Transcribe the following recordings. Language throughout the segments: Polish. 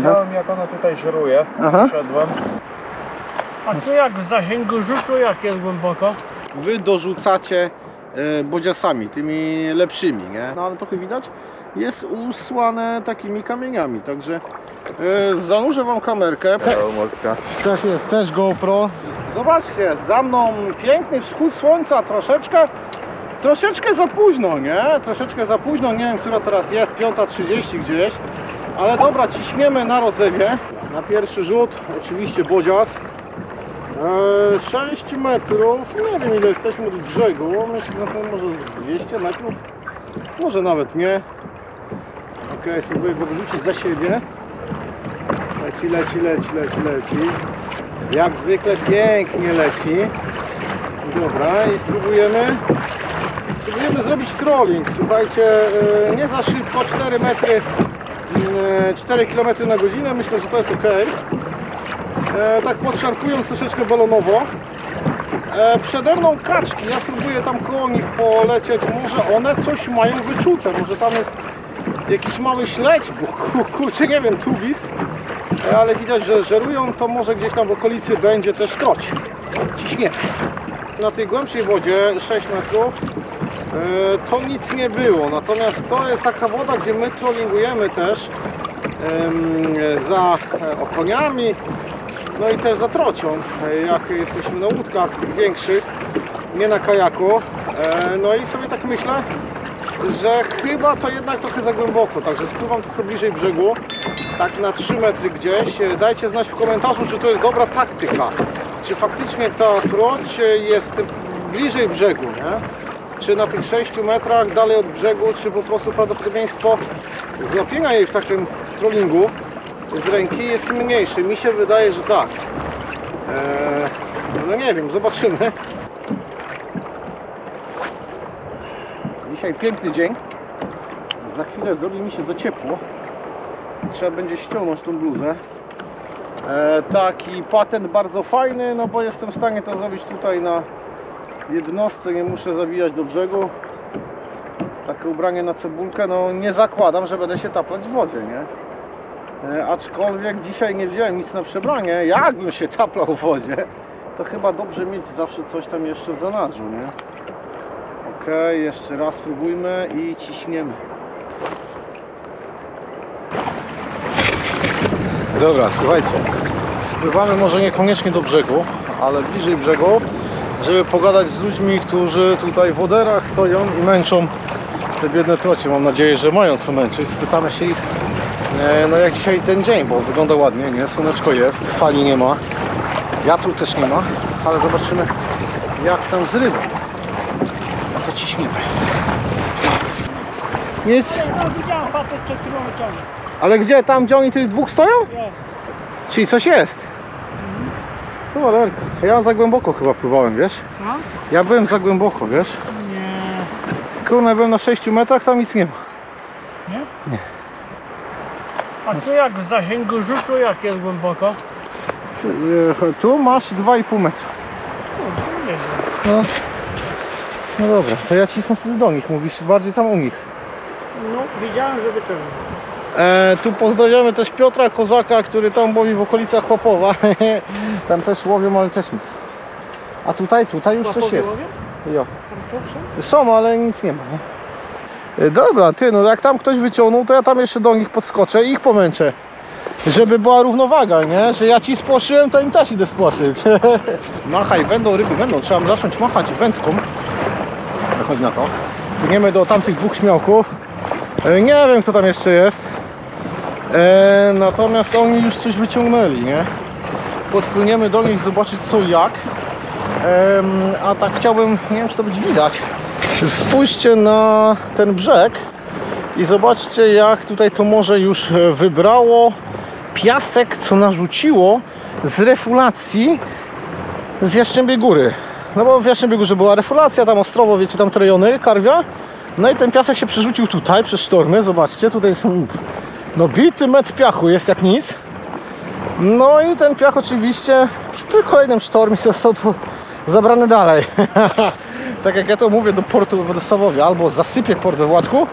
Widziałem jak ona tutaj żeruje. Aha. A co jak w zasięgu rzutu, jak jest głęboko? Wy dorzucacie e, bodziasami, tymi lepszymi, nie? No ale trochę widać, jest usłane takimi kamieniami, także e, zanurzę wam kamerkę. morska. Tak jest, też GoPro. Zobaczcie, za mną piękny wschód słońca, troszeczkę, troszeczkę za późno, nie? Troszeczkę za późno, nie wiem, która teraz jest, 5.30 gdzieś. Ale dobra, ciśniemy na rozewie. Na pierwszy rzut, oczywiście bodzias. Eee, 6 metrów, nie wiem ile jesteśmy od brzegu, myślę, że to może z 200 metrów, może nawet nie. Ok, spróbuję go wyrzucić za siebie. Leci, leci, leci, leci, leci. Jak zwykle pięknie leci. Dobra, i spróbujemy. Spróbujemy zrobić trolling. Słuchajcie, e, nie za szybko, 4 metry, 4 km na godzinę. Myślę, że to jest ok. E, tak podszarpując troszeczkę balonowo. E, przede mną kaczki, ja spróbuję tam koło nich polecieć. Może one coś mają wyczute, może tam jest jakiś mały śledź, bo ku- kurczę nie wiem, tubis. E, ale widać, że żerują, to może gdzieś tam w okolicy będzie też troć. Ciśnie. Na tej głębszej wodzie 6 metrów to nic nie było, natomiast to jest taka woda, gdzie my trollingujemy też za e, okoniami, no i też za trocią, e, jak jesteśmy na łódkach większych, nie na kajaku. E, No i sobie tak myślę, że chyba to jednak trochę za głęboko, także spływam trochę bliżej brzegu, tak na 3 metry gdzieś. E, Dajcie znać w komentarzu, czy to jest dobra taktyka, czy faktycznie ta troć e, jest bliżej brzegu, nie? Czy na tych 6 metrach dalej od brzegu, czy po prostu prawdopodobieństwo złapienia jej w takim trollingu z ręki jest mniejsze. Mi się wydaje, że tak. Eee, no nie wiem, zobaczymy. Dzisiaj piękny dzień. Za chwilę zrobi mi się za ciepło. Trzeba będzie ściągnąć tą bluzę. E, taki patent bardzo fajny, no bo jestem w stanie to zrobić tutaj na jednostce, nie muszę zawijać do brzegu. Takie ubranie na cebulkę, no nie zakładam, że będę się taplać w wodzie, nie? E, aczkolwiek dzisiaj nie wziąłem nic na przebranie, jakbym się taplał w wodzie, to chyba dobrze mieć zawsze coś tam jeszcze w zanadrzu, nie? Ok, jeszcze raz spróbujmy i ciśniemy. Dobra, słuchajcie, spływamy może niekoniecznie do brzegu, ale bliżej brzegu, żeby pogadać z ludźmi, którzy tutaj w oderach stoją i męczą te biedne trocie. Mam nadzieję, że mają co męczyć. Spytamy się ich, e, no jak dzisiaj ten dzień, bo wygląda ładnie, nie? Słoneczko jest, fali nie ma, wiatru też nie ma, ale zobaczymy jak tam z rybą. No to ciśniemy. Nic, ale gdzie? Tam gdzie oni tych dwóch stoją? Nie. Czyli coś jest. Alerka. Ja za głęboko chyba pływałem, wiesz? Co? Ja byłem za głęboko, wiesz? Nie. Kurna, byłem na 6 metrach, tam nic nie ma. Nie? Nie. A co jak w zasięgu rzutu, jak jest głęboko? E, Tu masz 2,5 metra. No, nieźle. No. no dobra, to ja cisnę wtedy do nich, mówisz bardziej tam u nich. No, widziałem, że wyciągnął. E, tu pozdrawiamy też Piotra Kozaka, który tam łowi w okolicach Chłopowa. tam też łowią, ale też nic. A tutaj, tutaj już coś jest. Jo. Są? Ale nic nie ma. Nie? E, Dobra, ty, no jak tam ktoś wyciągnął, to ja tam jeszcze do nich podskoczę i ich pomęczę. Żeby była równowaga, nie? Że ja ci spłoszyłem, to im też idę spłoszyć. Machaj, będą ryby, będą. Trzeba zacząć machać wędką. Chodź na to. Płyniemy do tamtych dwóch śmiałków. E, Nie wiem, kto tam jeszcze jest. E, natomiast oni już coś wyciągnęli, nie? Podpłyniemy do nich, zobaczyć co jak. Em, a tak chciałbym, nie wiem czy to będzie widać, spójrzcie na ten brzeg i zobaczcie jak tutaj to morze już e, wybrało piasek, co narzuciło z refulacji z Jaszczębiej Góry. No bo w Jaszczębiej Górze była refulacja, tam Ostrowo, wiecie, tam te rejony, Karwia. No i ten piasek się przerzucił tutaj przez sztormy, zobaczcie, tutaj są no bity metr piachu, jest jak nic. No i ten piach oczywiście przy kolejnym sztormie został zabrany dalej. tak jak ja to mówię, do portu w Sowowie, albo zasypie port we Władku,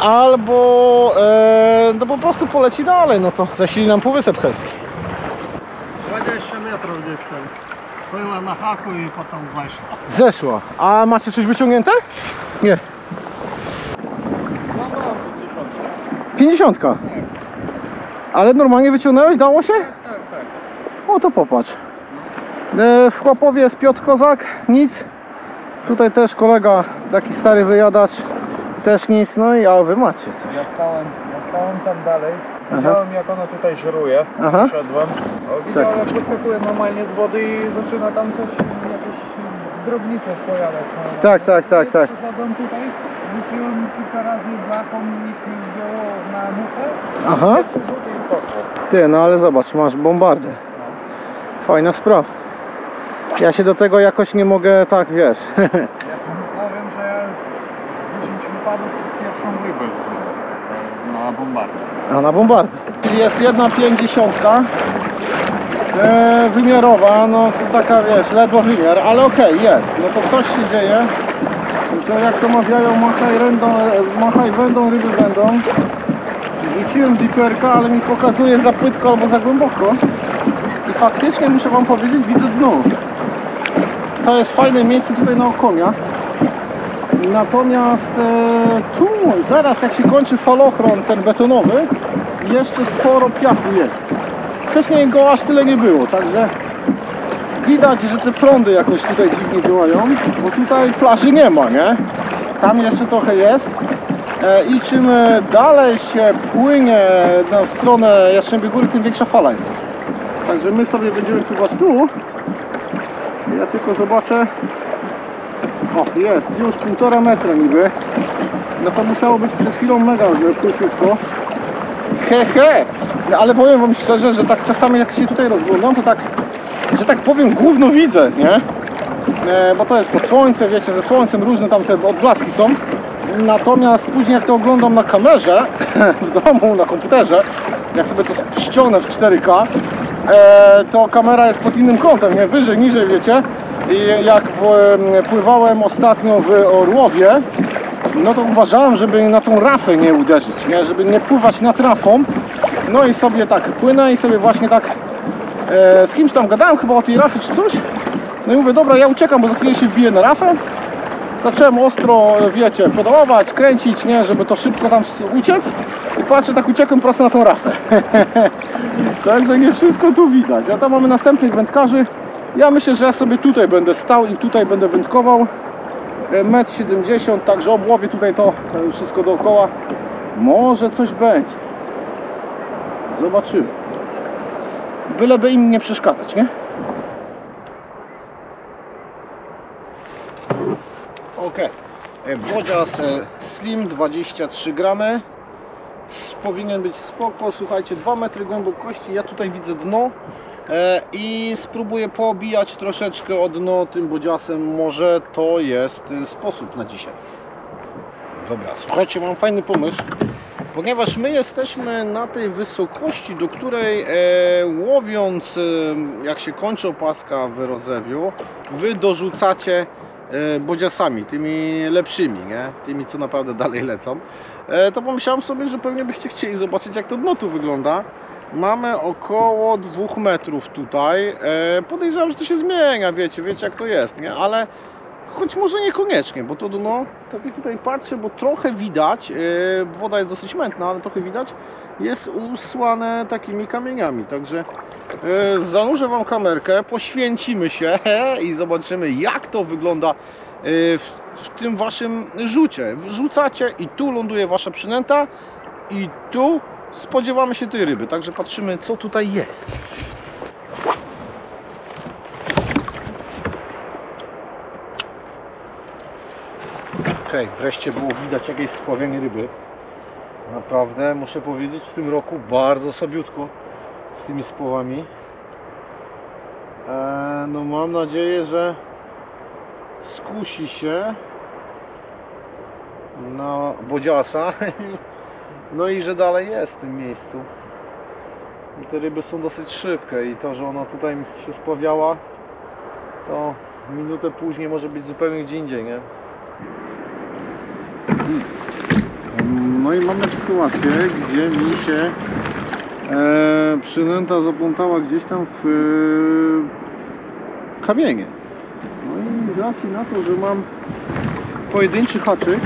albo e, no po prostu poleci dalej, no to zasili nam Półwysep Helski. 20 metrów gdzieś tam. Była na haku i potem zeszła. Zeszła. A macie coś wyciągnięte? Nie. Pięćdziesiątka. Ale normalnie wyciągnąłeś? Dało się? Tak, tak. O to popatrz. E, W Chłopowie jest Piotr Kozak, nic. Tutaj też kolega, taki stary wyjadacz, też nic. No i a wy macie coś. Ja stałem, ja stałem tam dalej. Widziałem jak ona tutaj żeruje. Aha. Przyszedłem. O, widziałem jak wyskakuje normalnie z wody i zaczyna tam coś, jakieś drobnice pojadać. No. Tak, tak, tak, tak. Przyszedłem tutaj, rzuciłem kilka razy blachą, nic nie wzięło na muchę. Aha. I. Ty, no ale zobacz, masz bombardę. Fajna sprawa. Ja się do tego jakoś nie mogę, tak wiesz. Ja powiem, że ja z 10 wypadów pierwszą rybę na bombardę. A na bombardę. Jest jedna pięćdziesiątka e, wymiarowa, no to taka wiesz, ledwo wymiar, ale okej, jest. No to coś się dzieje. To jak to mawiają, machaj, rędą, machaj wędą, ryby będą. Rzuciłem diperka, ale mi pokazuje za płytko albo za głęboko. I faktycznie muszę wam powiedzieć, widzę dno. To jest fajne miejsce tutaj na Okomia. Natomiast e, tu, zaraz jak się kończy falochron ten betonowy, jeszcze sporo piachu jest. Wcześniej go aż tyle nie było, także widać, że te prądy jakoś tutaj dziwnie działają, bo tutaj plaży nie ma, nie? Tam jeszcze trochę jest. E, I czym e, dalej się płynie na stronę Jastrzębie Góry, tym większa fala jest. Także my sobie będziemy pływać tu. Ja tylko zobaczę. O, jest, już półtora metra niby. No to musiało być przed chwilą mega króciutko. He, he. No, ale powiem wam szczerze, że tak czasami jak się tutaj rozglądam, to tak, że tak powiem, gówno widzę, nie? E, bo to jest pod słońce, wiecie, ze słońcem różne tam te odblaski są. Natomiast później jak to oglądam na kamerze, w domu, na komputerze, jak sobie to ściągnę w 4K, e, to kamera jest pod innym kątem, nie? Wyżej, niżej, wiecie. I jak w, em, pływałem ostatnio w Orłowie, no to uważałem, żeby na tą rafę nie uderzyć, nie? Żeby nie pływać nad rafą. No i sobie tak płynę i sobie właśnie tak e, z kimś tam gadałem chyba o tej rafie czy coś. No i mówię, dobra, ja uciekam, bo za chwilę się wbiję na rafę. Zacząłem ostro, wiecie, pedałować, kręcić, nie, żeby to szybko tam uciec. I patrzę, tak uciekłem prosto na tą rafę. Także nie wszystko tu widać. A tam mamy następnych wędkarzy. Ja myślę, że ja sobie tutaj będę stał i tutaj będę wędkował. E, Metr 70, także obłowię tutaj to e, wszystko dookoła. Może coś będzie. Zobaczymy. Byleby im nie przeszkadzać, nie? Ok. E, Bodzias e, Slim 23 gramy. Powinien być spoko. Słuchajcie, 2 metry głębokości. Ja tutaj widzę dno. E, I spróbuję poobijać troszeczkę o dno tym bodziasem. Może to jest sposób na dzisiaj. Dobra, słuchajcie, mam fajny pomysł. Ponieważ my jesteśmy na tej wysokości, do której e, łowiąc, e, jak się kończy opaska w rozewiu, wy dorzucacie e, bodziasami, tymi lepszymi, nie? Tymi, co naprawdę dalej lecą. To pomyślałem sobie, że pewnie byście chcieli zobaczyć, jak to dno tu wygląda. Mamy około 2 metrów tutaj. Podejrzewam, że to się zmienia, wiecie, wiecie jak to jest, nie? Ale choć może niekoniecznie, bo to dno, tak jak tutaj patrzę, bo trochę widać, e, woda jest dosyć mętna, ale trochę widać, jest usłane takimi kamieniami, także e, zanurzę Wam kamerkę, poświęcimy się i zobaczymy jak to wygląda e, w, w tym Waszym rzucie. Rzucacie i tu ląduje Wasza przynęta i tu spodziewamy się tej ryby, także patrzymy co tutaj jest. Okej, wreszcie było widać jakieś spławienie ryby. Naprawdę muszę powiedzieć w tym roku bardzo sobiutko z tymi spławami. Eee, no mam nadzieję, że skusi się na bodziasa. No i że dalej jest w tym miejscu. I te ryby są dosyć szybkie i to, że ona tutaj się spławiała, to minutę później może być zupełnie gdzie indziej, nie? No i mamy sytuację, gdzie mi się e, przynęta zaplątała gdzieś tam w e, kamienie. No i z racji na to, że mam pojedynczy haczyk,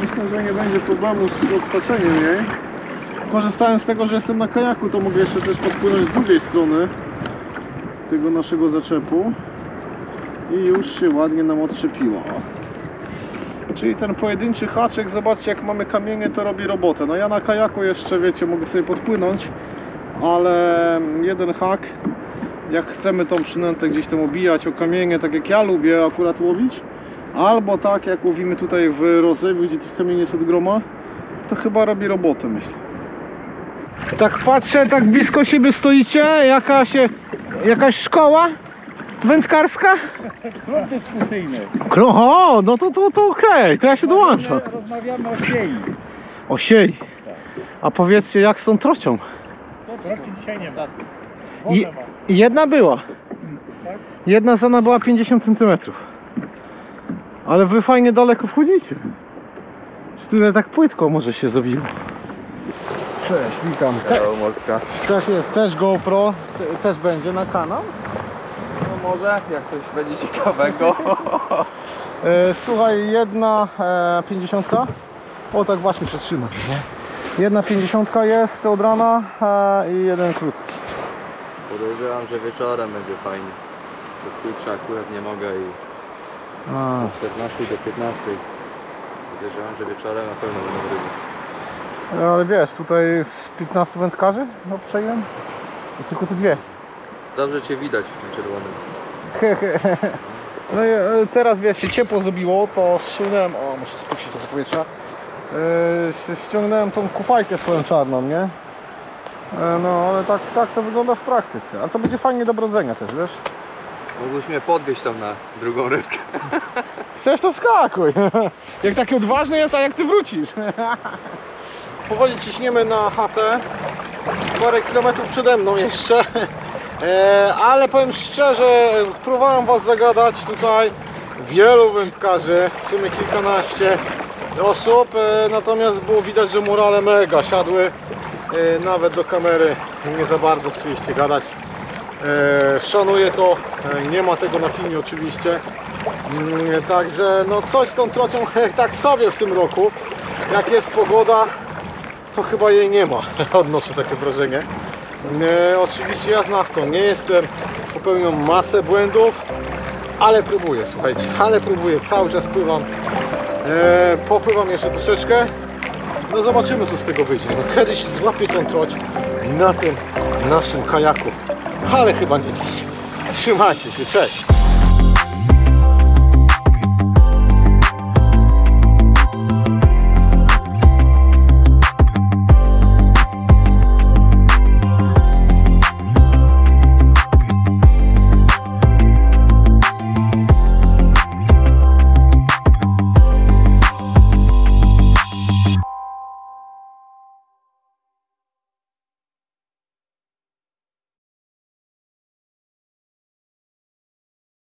myślę, że nie będzie problemu z odtoczeniem jej. Korzystając z tego, że jestem na kajaku, to mogę jeszcze też podpłynąć z drugiej strony tego naszego zaczepu i już się ładnie nam odczepiło. Czyli ten pojedynczy haczyk, zobaczcie jak mamy kamienie, to robi robotę. No ja na kajaku jeszcze, wiecie, mogę sobie podpłynąć, ale jeden hak, jak chcemy tą przynętę gdzieś tam obijać o kamienie, tak jak ja lubię akurat łowić, albo tak jak łowimy tutaj w rozlewie, gdzie tych kamieni jest od groma, to chyba robi robotę, myślę. Tak patrzę, tak blisko siebie stoicie, jakaś szkoła wędkarska? Klub dyskusyjny. O, no to, to, to okej, to ja się dołączam. Rozmawiamy o siei. O siej. A powiedzcie, jak z tą trocią? Roki dzisiaj nie ma. I, Wodę ma. jedna była. Jedna zona była 50 cm. Ale wy fajnie daleko wchodzicie. Czy tyle tak płytko może się zrobiło? Cześć, witam. Hello, Morska. Też jest, też GoPro, te, też będzie na kanał. Może, jak coś będzie ciekawego. E, słuchaj, jedna e, 50. O tak właśnie przetrzymaj. Nie? Jedna 50 jest od rana e, i jeden krótki. Podejrzewam, że wieczorem będzie fajnie. Do jutra akurat nie mogę i A, od 14 do 15. Podejrzewam, że wieczorem na pewno będą ryby. ale wiesz, tutaj z 15 wędkarzy obczaiłem i tylko te dwie. Dobrze Cię widać w tym czerwonym. No i e, teraz wiesz, się ciepło zrobiło, to ściągnąłem, o muszę spuścić trochę powietrza, e, się- ściągnąłem tą kufajkę swoją czarną, nie? E, No ale tak, tak to wygląda w praktyce, ale to będzie fajnie do brodzenia też, wiesz? Mógłbyś mnie podwieźć tam na drugą rybkę. Chcesz to skakuj. Jak taki odważny jest, a jak ty wrócisz. Powoli ciśniemy na chatę. Parę kilometrów przede mną jeszcze. E, ale powiem szczerze, próbowałem was zagadać tutaj. Wielu wędkarzy, w sumie kilkanaście osób. E, natomiast było widać, że morale mega siadły. E, nawet do kamery nie za bardzo chcieliście gadać. Szanuję to, nie ma tego na filmie oczywiście. Mm, Także no coś z tą trocią tak sobie w tym roku. Jak jest pogoda, to chyba jej nie ma. Odnoszę takie wrażenie. E, oczywiście ja znawcą nie jestem, popełniam masę błędów, ale próbuję, słuchajcie, ale próbuję, cały czas pływam. E, popływam jeszcze troszeczkę. No zobaczymy co z tego wyjdzie. No, kiedyś złapię tą troć na tym naszym kajaku, ale chyba nie dziś. Trzymajcie się, cześć!